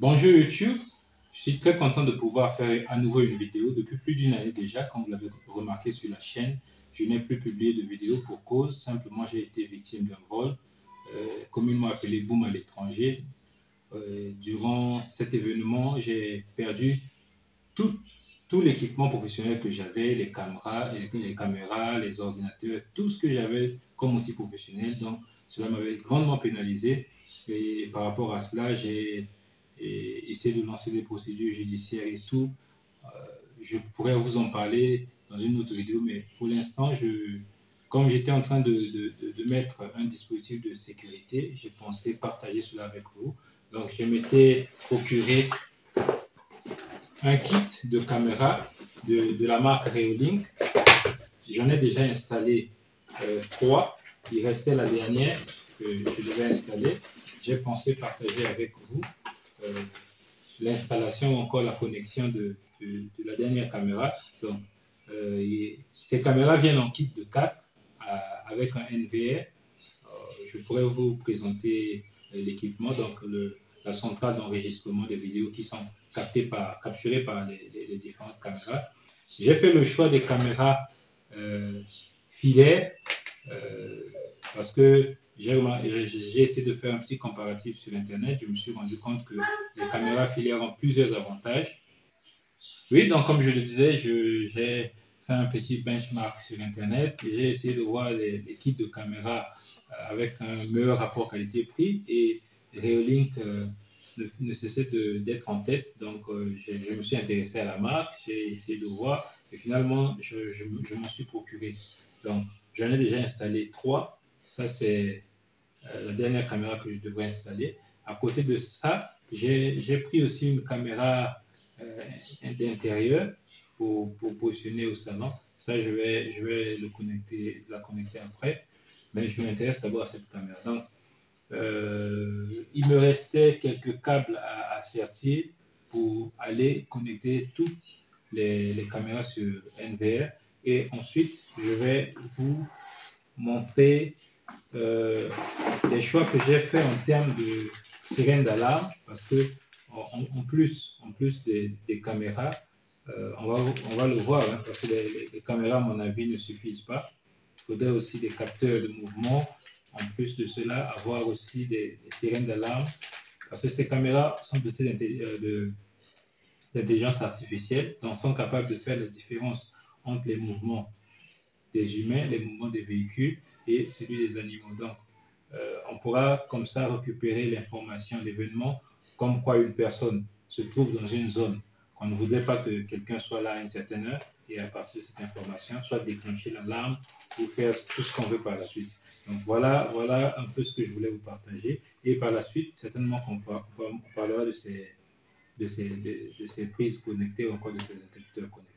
Bonjour YouTube, je suis très content de pouvoir faire à nouveau une vidéo. Depuis plus d'une année déjà, comme vous l'avez remarqué sur la chaîne, je n'ai plus publié de vidéo pour cause. Simplement, j'ai été victime d'un vol, euh, communément appelé boom à l'étranger. Euh, durant cet événement, j'ai perdu tout, tout l'équipement professionnel que j'avais, les caméras, les, les caméras, les ordinateurs, tout ce que j'avais comme outil professionnel. Donc, cela m'avait grandement pénalisé. Et par rapport à cela, j'ai essayé de lancer des procédures judiciaires et tout. Euh, je pourrais vous en parler dans une autre vidéo, mais pour l'instant, je, comme j'étais en train de, de, de, mettre un dispositif de sécurité, j'ai pensé partager cela avec vous. Donc, je m'étais procuré un kit de caméra de, de la marque Reolink. J'en ai déjà installé euh, trois. Il restait la dernière que je devais installer j'ai pensé partager avec vous l'installation ou encore la connexion de, la dernière caméra. Donc, euh, ces caméras viennent en kit de 4 euh, avec un NVR. je pourrais vous présenter l'équipement, donc la centrale d'enregistrement des vidéos qui sont captées par, capturées par les, les, différentes caméras. J'ai fait le choix des caméras filaires parce que j'ai essayé de faire un petit comparatif sur Internet. Je me suis rendu compte que les caméras filaires ont plusieurs avantages. Oui, donc comme je le disais, j'ai fait un petit benchmark sur Internet. J'ai essayé de voir les, kits de caméras euh, avec un meilleur rapport qualité-prix et Reolink euh, ne, cessait d'être en tête. Donc euh, je, me suis intéressé à la marque, j'ai essayé de voir et finalement je, je, je m'en suis procuré. Donc j'en ai déjà installé trois ça, c'est euh, la dernière caméra que je devrais installer. À côté de ça, j'ai pris aussi une caméra euh, d'intérieur pour, pour, positionner au salon. Ça, je vais, je vais le connecter, la connecter après. Mais je m'intéresse d'abord à cette caméra. Donc, euh, il me restait quelques câbles à, à sertir pour aller connecter toutes les, les, caméras sur NVR. Et ensuite, je vais vous montrer euh, les choix que j'ai fait en termes de sirène d'alarme, parce que en, plus, en plus des, caméras, euh, on, va, on va le voir, hein, parce que les, les, caméras, à mon avis, ne suffisent pas. Il faudrait aussi des capteurs de mouvement. En plus de cela, avoir aussi des, des sirènes d'alarme, parce que ces caméras sont dotées euh, d'intelligence artificielle, donc sont capables de faire la différence entre les mouvements des humains, les mouvements des véhicules et celui des animaux. Donc, euh, on pourra comme ça récupérer l'information, l'événement, comme quoi une personne se trouve dans une zone qu'on ne voudrait pas que quelqu'un soit là à une certaine heure et à partir de cette information, soit déclencher l'alarme ou faire tout ce qu'on veut par la suite. Donc voilà, voilà un peu ce que je voulais vous partager. Et par la suite, certainement qu'on parlera de ces, de ces, de, ces prises connectées ou encore de ces détecteurs connectés.